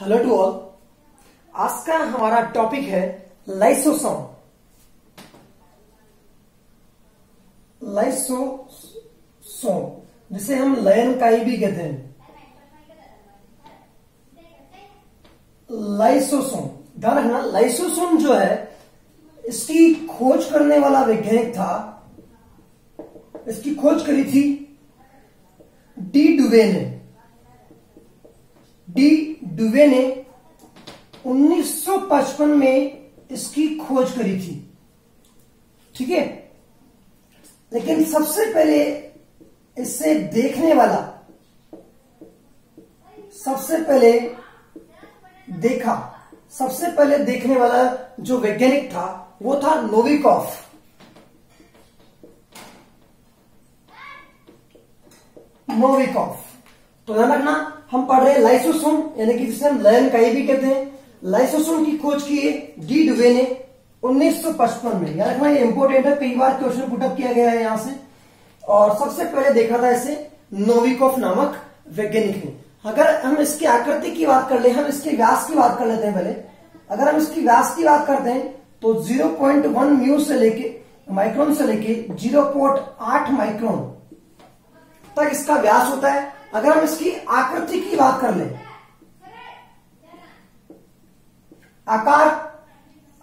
Hello to all आज का हमारा टॉपिक है लाइसोसोम लाइसोसोम जिसे हम लयन काई भी कहते हैं। लाइसोसोम ध्यान रखना लाइसोसोम जो है, इसकी खोज करने वाला वैज्ञानिक था। इसकी खोज करी थी डी डुवे ने डी डुवे ने 1955 में इसकी खोज करी थी। ठीक है? लेकिन सबसे पहले इसे देखने वाला, सबसे पहले देखा, सबसे पहले देखने वाला जो वैज्ञानिक था, वो था नोविकॉफ। नोविकॉफ। तो ध्यान रखना हम पढ़ रहे हैं लाइसोसोम, यानी कि जिसे हम लयन काई भी कहते हैं। लाइसोसोम की खोज की है डी डुवे ने 1955 में। याद रखना ये इंपोर्टेंट है, कई बार क्वेश्चन पुटअप किया गया है यहाँ से। और सबसे पहले देखा था इसे नोविकॉफ नामक वैज्ञानिक ने। अगर हम इसकी आकृति की बात कर ले, हम इसके व्यास की बात कर लेते हैं पहले। अगर हम इसकी व्यास की बात करते हैं तो 0.1 म्यू से लेके माइक्रोन से लेके 0.8 माइक्रोन तक इसका व्यास होता है। अगर हम इसकी आकृति की बात कर ले। आकार,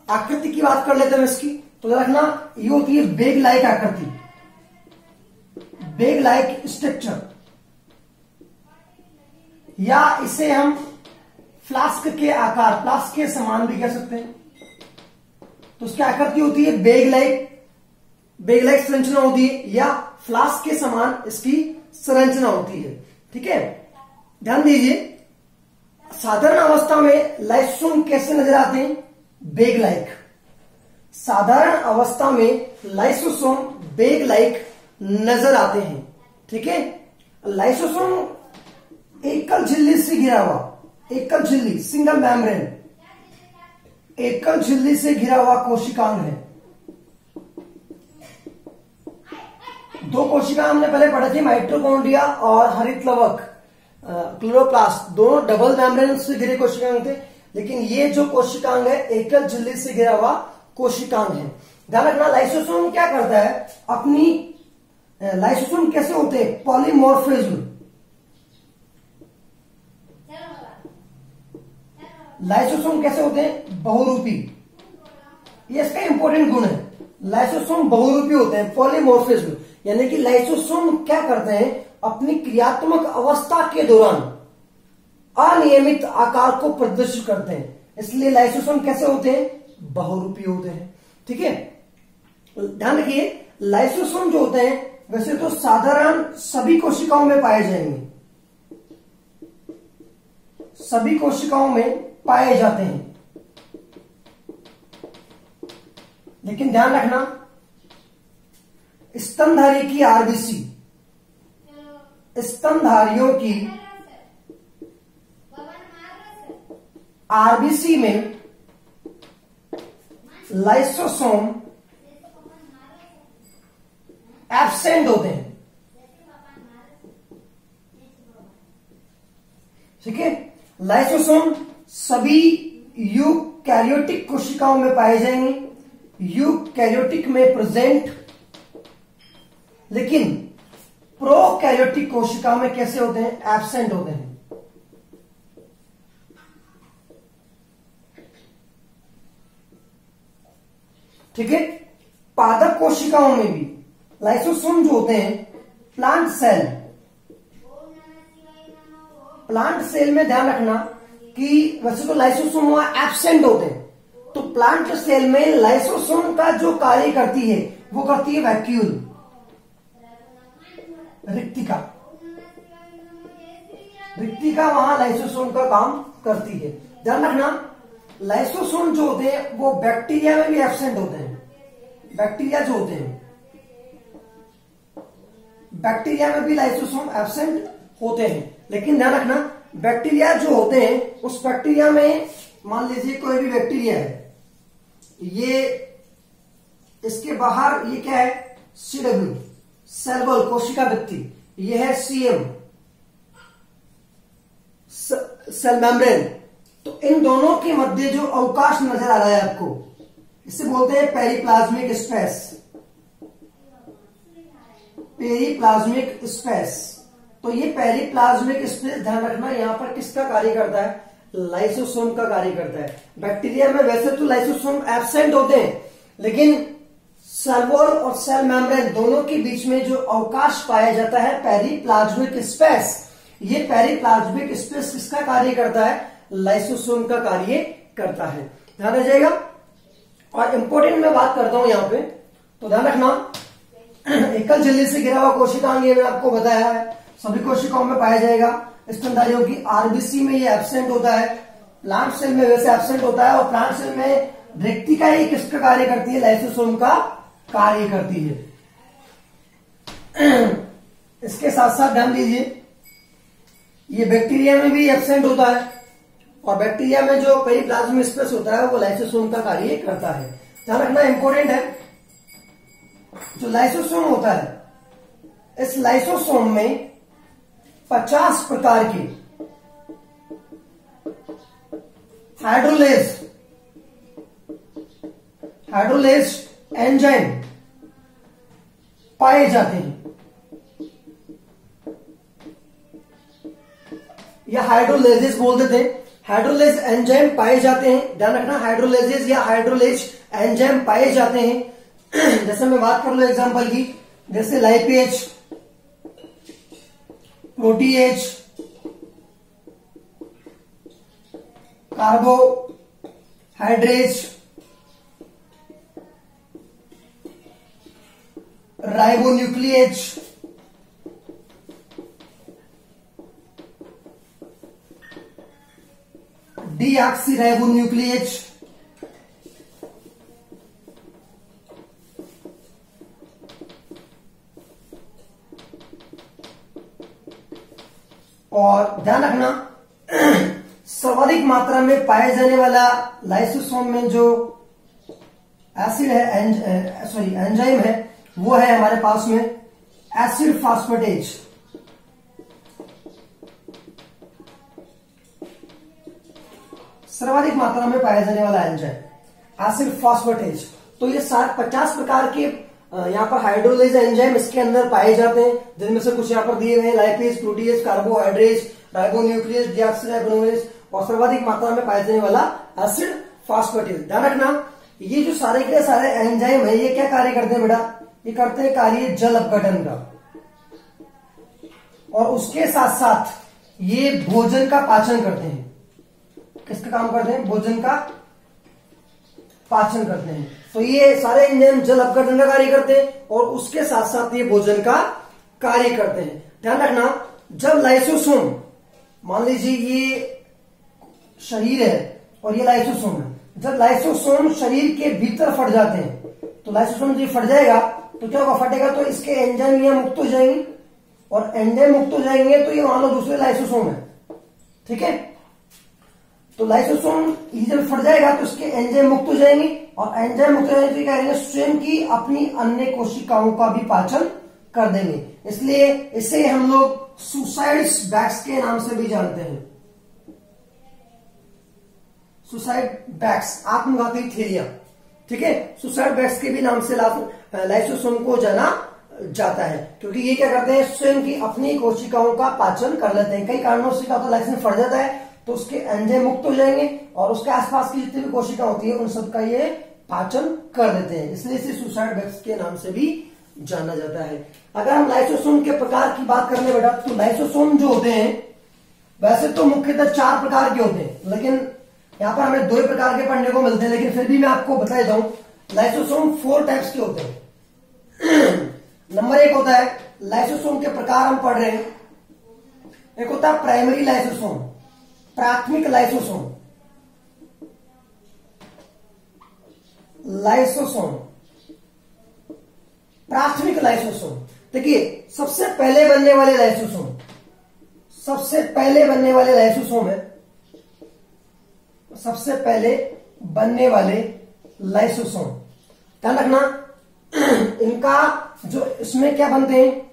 आकृति की बात कर लेते हैं इसकी। तो रखना, ये होती है बेग लाइक आकृति। Bag like structure. या इसे हम फ्लास्क के आकार, फ्लास्क के समान भी कह सकते हैं। तो उसकी आकृति होती है बेग लाइक बेग लाइक संरचना होती है, या फ्लास्क के समान इसकी संरचना होती है। ठीक है? ध्यान दीजिए। साधारण अवस्था में लाइसोम कैसे नज़र आते हैं? बेग लाइक साधारण अवस्था में लाइसोसोम बेग लाइक नज़र आते हैं। ठीक है? लाइसोसोम एकल झिल्ली से घिरा हुआ, एकल झिल्ली सिंगल मैमरेन एकल झिल्ली से घिरा हुआ कोशिकांग है। दो कोशिका हमने पहले पढ़े थे माइट्रोकॉन्ड्रिया और हरित लवक क्लोरोप्लास्ट, दोनों डबल मैमरेन से घिरे कोशिकांग थे, लेकिन ये जो कोशिकांग है, एकल झिल्ली से घिरा हुआ कोशिकांग है। ध्यान रखना लाइसोसोम क्या करता है? अपनी लाइसोसोम कैसे होते हैं? पॉलीमोर्फिज्म लाइसोसोम कैसे होते हैं? बहुरूपी। ये इसका इंपॉर्टेंट गुण है। लाइसोसोम बहुरूपी होते हैं पॉलीमोर्फिज्म यानी कि लाइसोसोम क्या करते हैं? अपनी क्रियात्मक अवस्था के दौरान अनियमित आकार को प्रदर्शित करते हैं। इसलिए लाइसोसोम कैसे होते हैं? बहुरूपी होते हैं। ठीक है? ध्यान रखिए, लाइसोसोम जो होते हैं, वैसे तो साधारण सभी कोशिकाओं में पाए जाएँगे। सभी कोशिकाओं में पाए जाते हैं। लेकिन ध्यान रखना स्तनधारी की आरबीसी। स्तनधारियों की आरबीसी में लाइसोसोम एबसेंट होते हैं। ठीक है? लाइसोसोम सभी यू यूकैरियोटिक कोशिकाओं में पाए जाएँगे। यू यूकैरियोटिक में प्रेजेंट लेकिन प्रोकैरियोटिक कोशिका में कैसे होते हैं? एबसेंट होते हैं। ठीक है? पादप कोशिकाओं में भी लाइसोसोम जो होते हैं प्लांट सेल प्लांट सेल में ध्यान रखना कि वैसे तो लाइसोसोम वहाँ एबसेंट होते हैं। तो प्लांट सेल में लाइसोसोम का जो कार्य करती है, वो करती है वैक्यूल रिक्तिका। रिक्तिका वहाँ लाइसोसोम का काम करती है। ध्यान रखना लाइसोसोम जो होते हैं, वो बैक्टीरिया में भी एबसेंट होते हैं। बैक्टीरिया जो होते हैं बैक्टीरिया में भी लाइसोसोम एबसेंट होते हैं। लेकिन ध्यान रखना बैक्टीरिया जो होते हैं, उस बैक्टीरिया में, मान लीजिए कोई भी बैक्टीरिया है, ये, इसके बाहर ये क्या है? सीडब्ल्यू सेलबल कोशिका व्यक्ति, यह है सीएम सेल मेम्ब्रेन तो इन दोनों के मध्य जो अवकाश नज़र आ रहा है आपको, इसे बोलते हैं पेरीप्लाज्मिक स्पेस पेरीप्लाज्मिक स्पेस तो ये पेरीप्लाज्मिक स्पेस ध्यान रखना, यहाँ पर किसका कार्य करता है? लाइसोसोम का कार्य करता है। बैक्टीरिया में वैसे तो लाइसोसोम एबसेंट होते हैं, लेकिन सेल और सेल मेम्ब्रेन दोनों के बीच में जो अवकाश पाया जाता है पेरीप्लाज्मिक स्पेस ये पेरीप्लाज्मिक स्पेस किसका कार्य करता है? लाइसोसोम का कार्य करता है। ध्यान रखिएगा। और इंपोर्टेंट मैं बात करता हूँ यहाँ पे। तो ध्यान रखना। एकल झिल्ली से गिरा हुआ कोशिकांग, ये मैंने आपको बताया है। सभी कोशिकाओं में पाया जाएगा। स्तनधारियों की आरबीसी में ये एबसेंट होता है। प्लांट सेल में वैसे एबसेंट होता है और प्लांट सेल में व्यक्ति का ही किसका कार्य करती है? लाइसोसोम का कार्य करती है। इसके साथ साथ ध्यान दीजिए, ये बैक्टीरिया में भी एबसेंट होता है और बैक्टीरिया में जो पेरीप्लाज्म स्पेस होता है, वो लाइसोसोम का कार्य करता है। ध्यान रखना इंपॉर्टेंट है। जो लाइसोसोम होता है, इस लाइसोसोम में 50 प्रकार के हाइड्रोलेस हाइड्रोलेज एंजाइम पाए जाते हैं। या हाइड्रोलेजेस बोलते थे। हाइड्रोलेज एंजाइम पाए जाते हैं। ध्यान रखना हाइड्रोलेजेस या हाइड्रोलेज एंजाइम पाए जाते हैं। जैसे मैं बात कर लू एग्जांपल की, जैसे lipase protease carbohydrase ribonuclease deoxyribonuclease और ध्यान रखना, सर्वाधिक मात्रा में पाए जाने वाला लाइसोसोम में जो एसिड है सॉरी एंजाइम है वो है हमारे पास में एसिड फास्फेटेज सर्वाधिक मात्रा में पाया जाने वाला एंजाइम एसिड फास्फेटेज तो ये सात, पचास प्रकार के यहाँ पर हाइड्रोलेज एंजाइम इसके अंदर पाए जाते हैं, जिनमें से कुछ यहाँ पर दिए हुए हैं lipase protease carbohydrase ribonuclease deoxyribonuclease और सर्वाधिक मात्रा में पाए जाने वाला एसिड फास्फेटेज ध्यान रखना, ये जो सारे के सारे एंजाइम है, ये क्या कार्य करते हैं बेटा? ये करते हैं कार्य जल अपघटन का। और उसके साथ साथ ये भोजन का पाचन करते हैं। किसका काम करते हैं? भोजन का पाचन करते हैं। तो ये सारे एंजाइम जल अपघटन का कार्य करते हैं और उसके साथ साथ ये भोजन का कार्य करते हैं। ध्यान रखना, जब लाइसोसोम, मान लीजिए ये शरीर है और ये लाइसोसोम है, जब लाइसोसोम शरीर के भीतर फट जाते हैं तो लाइसोसोम जो फट जाएगा तो क्या होगा फटेगा तो इसके एंजाइम ये मुक्त हो जाएँगे। और एंजाइम मुक्त हो जाएँगे तो ये मान लो दूसरे लाइसोसोम है। ठीक है? तो लाइसोसोम जब फट जाएगा तो उसके एंजाइम मुक्त हो जाएँगे। और एंजाइम मुक्त हो जाएँगे क्या स्वयं की अपनी अन्य कोशिकाओं का भी पाचन कर देंगे। इसलिए इसे हम लोग सुसाइड बैक्स के नाम से भी जानते हैं। सुसाइड बैक्स आत्मघाती थेरिया ठीक है? सुसाइड बैक्स के भी नाम से लाइसोसोम को जाना जाता है। क्योंकि ये क्या करते हैं? स्वयं की अपनी कोशिकाओं का पाचन कर लेते हैं। कई कारणों से क्या होता है? लाइसेंस फट जाता है तो उसके एंजाइम मुक्त हो जाएँगे और उसके आसपास की जितनी भी कोशिका होती है, उन सबका ये पाचन कर देते हैं। इसलिए इसे सुसाइड बैक्स के नाम से भी जाना जाता है। अगर हम लाइसोसोम के प्रकार की बात करने बेटा तो लाइसोसोम जो होते हैं, वैसे तो मुख्यतः चार प्रकार के होते हैं, लेकिन यहाँ पर हमें दो ही प्रकार के पढ़ने को मिलते हैं, लेकिन फिर भी मैं आपको बता देता हूँ लाइसोसोम फोर टाइप्स के होते हैं। नंबर एक होता है लाइसोसोम के प्रकार हम पढ़ रहे हैं। एक होता है प्राइमरी लाइसोसोम प्राथमिक लाइसोसोम लाइसोसोम प्राथमिक लाइसोसोम देखिए, सबसे पहले बनने वाले लाइसोसोम सबसे पहले बनने वाले लाइसोसोम है सबसे पहले बनने वाले लाइसोसोम ध्यान रखना, इनका जो, इसमें क्या बनते हैं?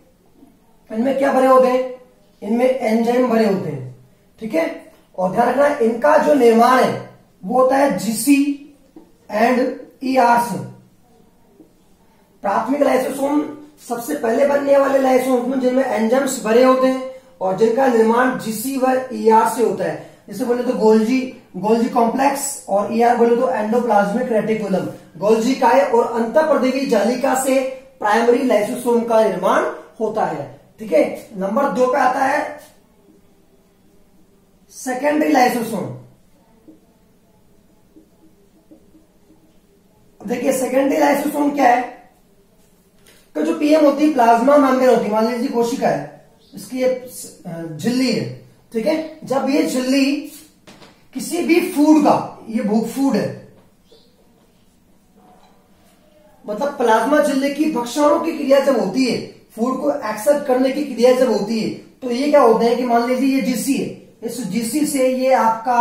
इनमें क्या भरे होते हैं? इनमें एंजाइम भरे होते हैं, ठीक है? और ध्यान रखना, इनका जो निर्माण है, वो होता है जीसी एंड ईआर से। प्राथमिक लाइसोसोम सबसे पहले बनने वाले लाइसोसोम जिनमें एंजाइम्स भरे होते हैं, और जिनका निर्माण जीसी व ईआर से होता है। जैसे बोले तो गोल्जी गोल्जी कॉम्प्लेक्स और ईआर बोले तो एंडोप्लाज्मिक रेटिकुलम गोल्जी काय और अंत प्रदेवी जालिका से प्राइमरी लाइसोसोम का निर्माण होता है। ठीक है? नंबर दो पे आता है सेकेंडरी लाइसोसोम देखिए सेकेंडरी लाइसोसोम क्या है? तो जो पीएम होती है प्लाज्मा मेम्ब्रेन होती है, मान लीजिए कोशिका है, इसकी ये झिल्ली है। ठीक है? जब ये झिल्ली किसी भी फ़ूड का, ये भूख फ़ूड है। मतलब प्लाज्मा झिल्ली की भक्षणों की क्रिया जब होती है फ़ूड को एक्सेप्ट करने की क्रिया जब होती है तो ये क्या होता है कि मान लीजिए ये जीसी है। इस जीसी से ये आपका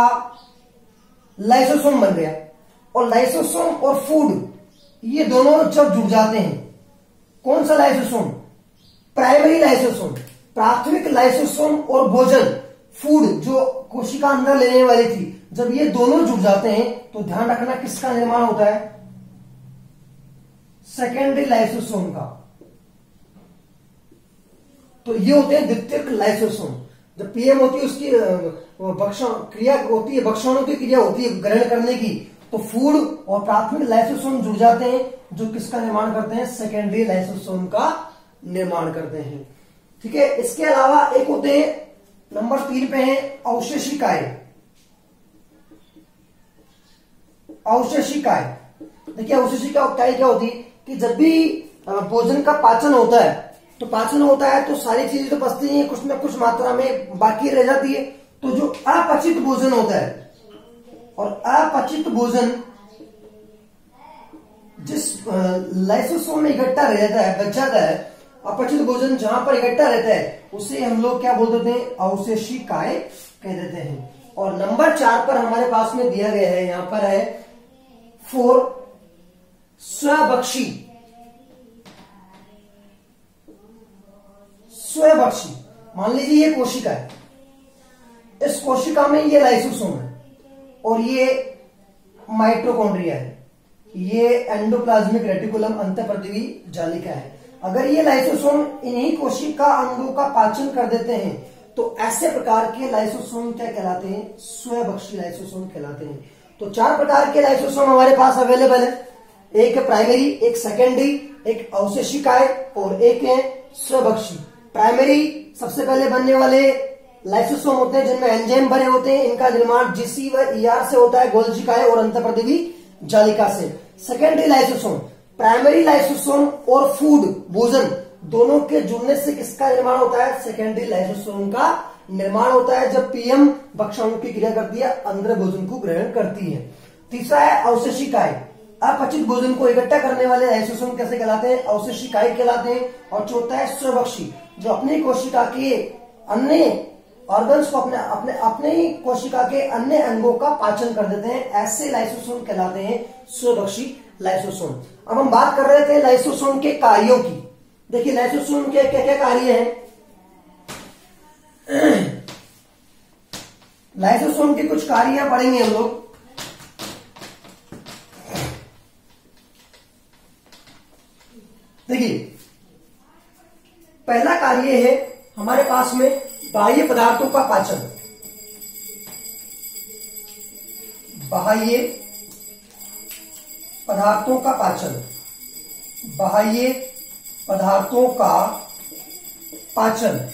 लाइसोसोम बन गया। और लाइसोसोम और फ़ूड ये दोनों जब जुड़ जाते हैं, कौन सा लाइसोसोम प्राइमरी लाइसोसोम प्राथमिक लाइसोसोम और भोजन। फ़ूड जो कोशिका अंदर लेने वाली थी, जब ये दोनों जुड़ जाते हैं तो ध्यान रखना किसका निर्माण होता है? सेकेंडरी लाइसोसोम का। तो ये होते हैं द्वितीय लाइसोसोम जब पीएम होती है, उसकी क्रिया होती है, भक्षणों की क्रिया होती है, ग्रहण करने की तो फ़ूड और प्राथमिक लाइसोसोम जुड़ जाते हैं, जो किसका निर्माण करते हैं? सेकेंडरी लाइसोसोम का निर्माण करते हैं। ठीक है? इसके अलावा एक होते हैं नंबर तीन पे है अवशेषिकाएँ अवशेषिकाएँ देखिए अवशेषिकाएँ क्या होती है कि जब भी भोजन का पाचन होता है तो पाचन होता है तो सारी चीज़ें तो पचती हैं, कुछ ना कुछ मात्रा में बाकी रह जाती है तो जो अपचित भोजन होता है, और अपचित भोजन जिस लाइसोसोम में इकट्ठा रह जाता है, बच जाता है अपचित भोजन जहाँ पर इकट्ठा रहता है, उसे हम लोग क्या बोल देते हैं? अवशेषी काय कह देते हैं। और नंबर चार पर हमारे पास में दिया गया है, यहाँ पर है, फोर स्वबक्षी। स्वबक्षी, मान लीजिए ये कोशिका है। इस कोशिका में ये लाइसोसोम है, और ये माइट्रोकॉन्ड्रिया है। ये एंडोप्लाज्मिक रेटिकुलम अंतप्रदिवी जालिका है। अगर ये लाइसोसोम इन्हीं कोशिका अंगों का पाचन कर देते हैं तो ऐसे प्रकार के लाइसोसोम क्या कहलाते हैं? स्वबक्षी लाइसोसोम कहलाते हैं। तो चार प्रकार के लाइसोसोम हमारे पास अवेलेबल है। एक है प्राइमरी एक सेकेंडरी एक अवशेषिकाय और एक है स्वबक्षी प्राइमरी सबसे पहले बनने वाले लाइसोसोम होते हैं, जिनमें एंजाइम बने होते हैं। इनका निर्माण जीसी व ईआर से होता है गोल्जिकाय और अंतप्रदेवी जालिका से। सेकेंडरी लाइसोसोम प्राइमरी लाइसोसोम और फ़ूड भोजन दोनों के जुड़ने से किसका निर्माण होता है? सेकेंडरी लाइसोसोम का निर्माण होता है जब पीएम भक्षणों की क्रिया करती है, अंदर भोजन को ग्रहण करती है। तीसरा है अवशेषिकाय अपचित भोजन को इकट्ठा करने वाले लाइसोसोम कैसे कहलाते हैं? अवशेषिकाय कहलाते हैं। और चौथा है स्वबक्षी जो अपनी कोशिका के अन्य ऑर्गन्स को अपने अपने अपने ही कोशिका के अन्य अंगों का पाचन कर देते हैं। ऐसे लाइसोसोम कहलाते हैं स्वभक्षी लाइसोसोम। अब हम बात कर रहे थे लाइसोसोम के कार्यों की। देखिए, लाइसोसोम के क्या क्या कार्य हैं? लाइसोसोम के कुछ कार्य पढ़ेंगे हम लोग। देखिए, पहला कार्य है हमारे पास में बाह्य पदार्थों का पाचन। बाह्य पदार्थों का पाचन। बाह्य पदार्थों का पाचन।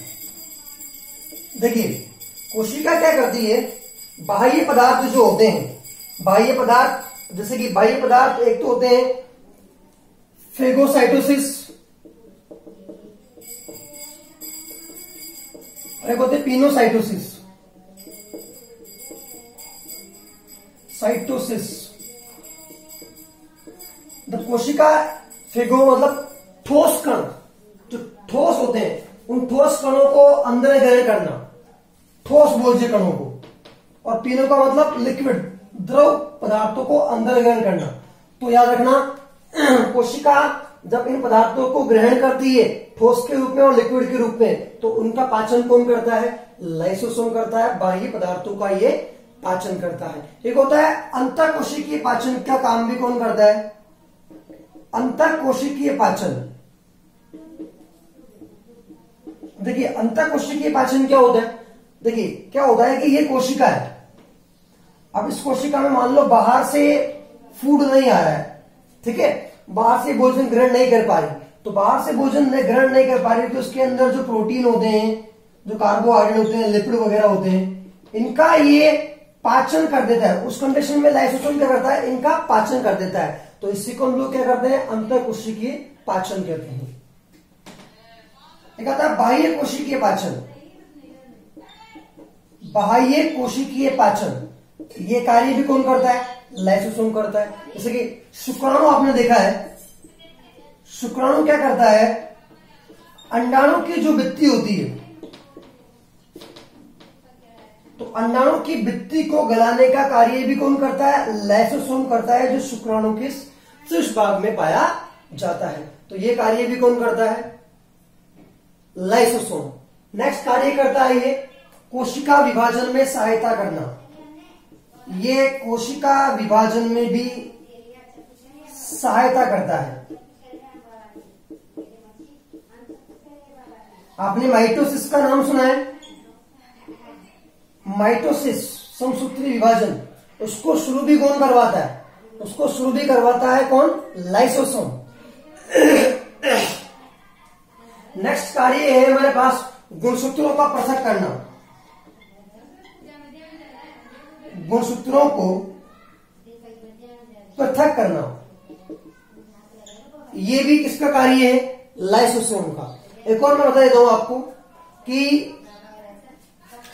देखिए, कोशिका क्या करती है? बाह्य पदार्थ जो होते हैं, बाह्य पदार्थ, जैसे कि बाह्य पदार्थ एक तो होते हैं फेगोसाइटोसिस एक होते पिनोसाइटोसिस। साइटोसिस। द कोशिका फेगो मतलब ठोस कण, जो ठोस होते हैं, उन ठोस कणों को अंदर ग्रहण करना, ठोस बोझ कणों को। और पीनो का मतलब लिक्विड, द्रव पदार्थों को अंदर ग्रहण करना। तो याद रखना, कोशिका जब इन पदार्थों को ग्रहण करती है ठोस के रूप में और लिक्विड के रूप में तो उनका पाचन कौन करता है? लाइसोसोम करता है, बाह्य पदार्थों का ये पाचन करता है। एक होता है अंतर कोशिकीय पाचन का काम भी कौन करता है? अंतर कोशिकीय पाचन। देखिए अंतर कोशिकीय पाचन क्या होता है? देखिए, क्या होता है कि ये कोशिका है। अब इस कोशिका में मान लो बाहर से फ़ूड नहीं आ रहा है, ठीक है? बाहर से भोजन ग्रहण नहीं कर पा रही। तो बाहर से भोजन ग्रहण नहीं कर पा रही तो उसके अंदर जो प्रोटीन होते हैं, जो कार्बोहाइड्रेट होते हैं, लिपिड वगैरह होते हैं, इनका ये पाचन कर देता है। उस कंडीशन में लाइसोसोम क्या करता है? इनका पाचन कर देता है। तो इसी को हम लोग क्या करते हैं? अंतर कोशिकीय पाचन कहते हैं। एक आता है बाह्य कोशिकीय पाचन। बाह्य कोशिकीय पाचन। ये कार्य भी कौन करता है? लाइसोसोम करता है। जैसे कि शुक्राणु आपने देखा है, शुक्राणु क्या करता है? अंडाणु की जो भित्ति होती है तो अंडाणु की भित्ति को गलाने का कार्य भी कौन करता है? लाइसोसोम करता है, जो शुक्राणु के शीर्ष भाग में पाया जाता है। तो ये कार्य भी कौन करता है? लाइसोसोम नेक्स्ट कार्य करता है ये कोशिका विभाजन में सहायता करना। ये कोशिका विभाजन में भी सहायता करता है। आपने माइटोसिस का नाम सुना है? माइटोसिस, समसूत्री विभाजन, उसको शुरू भी कौन करवाता है? उसको शुरू भी करवाता है कौन? लाइसोसोम। नेक्स्ट कार्य है हमारे पास गुणसूत्रों का पृथक करना। गुणसूत्रों को पृथक करना। ये भी किसका कार्य है? लाइसोसोम का। एक और मैं बता देता हूँ आपको कि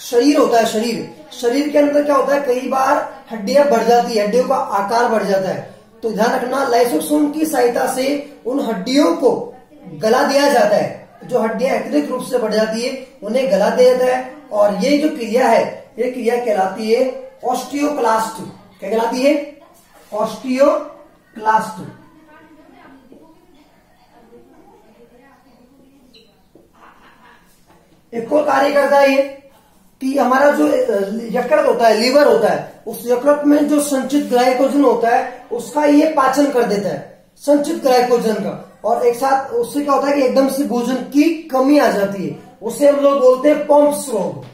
शरीर होता है शरीर। शरीर के अंदर क्या होता है? कई बार हड्डियाँ बढ़ जाती है, हड्डियों का आकार बढ़ जाता है। तो ध्यान रखना, लाइसोसोम की सहायता से उन हड्डियों को गला दिया जाता है। जो हड्डियाँ अतिरिक्त रूप से बढ़ जाती है, उन्हें गला दिया जाता है। और ये जो क्रिया है, ये क्रिया कहलाती है ऑस्टियोक्लास्ट क्या कहलाती है? ऑस्टियोक्लास्ट एक और कार्य करता है कि हमारा जो यकृत होता है, लीवर होता है, उस यकृत में जो संचित ग्लाइकोजन होता है, उसका ये पाचन कर देता है, संचित ग्लाइकोजन का। और एक साथ उससे क्या होता है कि एकदम से भोजन की कमी आ जाती है। उसे हम लोग बोलते हैं पॉम्प्स रोग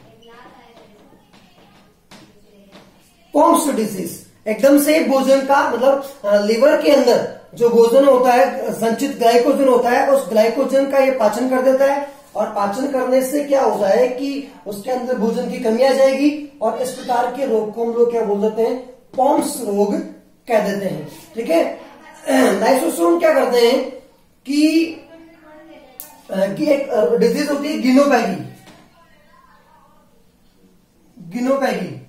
पॉम्स डिज़ीज़ एकदम से भोजन का मतलब लिवर के अंदर जो भोजन होता है संचित ग्लाइकोजन होता है उस ग्लाइकोजन का ये पाचन कर देता है। और पाचन करने से क्या होता है कि उसके अंदर भोजन की कमी आ जाएगी और इस प्रकार के रोग को हम लोग क्या बोल देते हैं? पॉम्स रोग कह देते हैं। ठीक है? लाइसोसोम क्या करते हैं कि, कि एक डिज़ीज़ होती है गिनोपैगी। गिनोपैगी।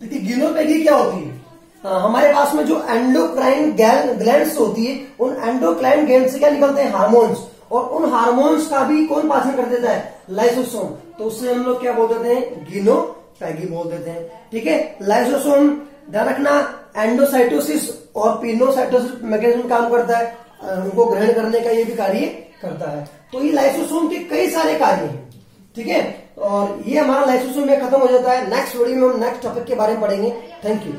देखिए गिनोपैगी क्या होती है? आ, हमारे पास में जो एंडोक्राइन ग्लैंड होती है उन एंडोक्राइन ग्लैंड से क्या निकलते हैं? हार्मोन्स और उन हार्मोन्स का भी कौन पाचन कर देता है? लाइसोसोम तो उससे हम लोग क्या बोल देते हैं? गिनोपैगी बोल देते हैं। ठीक है? लाइसोसोम ध्यान रखना एंडोसाइटोसिस और पिनोसाइटोसिस मैकेनिज्म काम करता है। उनको ग्रहण करने का ये भी कार्य करता है। तो ये लाइसोसोम के कई सारे कार्य हैं। ठीक है? और ये हमारा लाइसेंस में खत्म हो जाता है। नेक्स्ट वीडियो में हम नेक्स्ट टॉपिक के बारे में पढ़ेंगे। Thank you